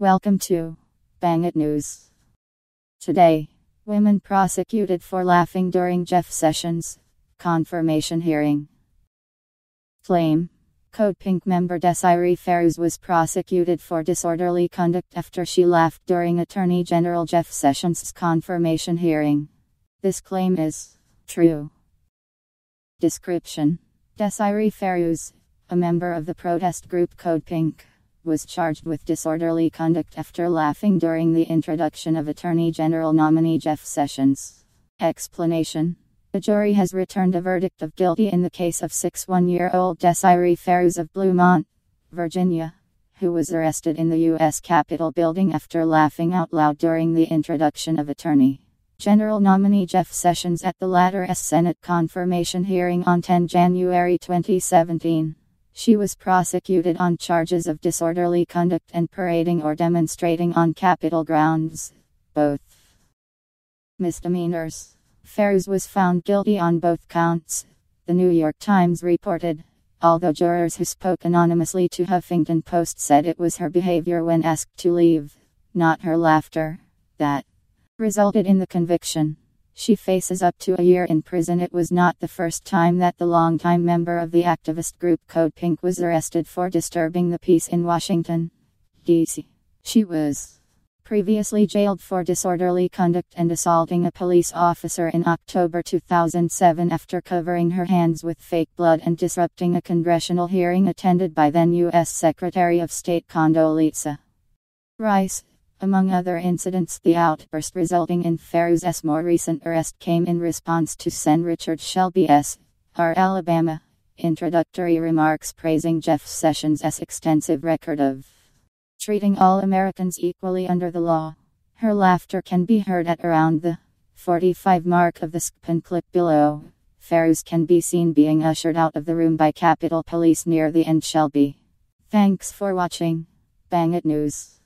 Welcome to Bang It News. Today, women prosecuted for laughing during Jeff Sessions' confirmation hearing. Claim Code Pink member Desiree Fairooz was prosecuted for disorderly conduct after she laughed during Attorney General Jeff Sessions' confirmation hearing. This claim is true. Description Desiree Fairooz, a member of the protest group Code Pink, was charged with disorderly conduct after laughing during the introduction of Attorney General nominee Jeff Sessions. Explanation The jury has returned a verdict of guilty in the case of 61 year old Desiree Fairooz of Bluemont, Virginia, who was arrested in the U.S. Capitol building after laughing out loud during the introduction of Attorney General nominee Jeff Sessions at the latter's Senate confirmation hearing on 10 January 2017. She was prosecuted on charges of disorderly conduct and parading or demonstrating on Capitol grounds, both misdemeanors. Fairooz was found guilty on both counts, the New York Times reported, although jurors who spoke anonymously to Huffington Post said it was her behavior when asked to leave, not her laughter, that resulted in the conviction. She faces up to a year in prison. It was not the first time that the longtime member of the activist group Code Pink was arrested for disturbing the peace in Washington, D.C. She was previously jailed for disorderly conduct and assaulting a police officer in October 2007 after covering her hands with fake blood and disrupting a congressional hearing attended by then U.S. Secretary of State Condoleezza Rice. Among other incidents, the outburst resulting in Fairooz's more recent arrest came in response to Sen. Richard Shelby's, our Alabama, introductory remarks praising Jeff Sessions' extensive record of treating all Americans equally under the law. Her laughter can be heard at around the 45 mark of the spin clip below. Fairooz can be seen being ushered out of the room by Capitol Police near the end Shelby. Thanks for watching. Bang It News.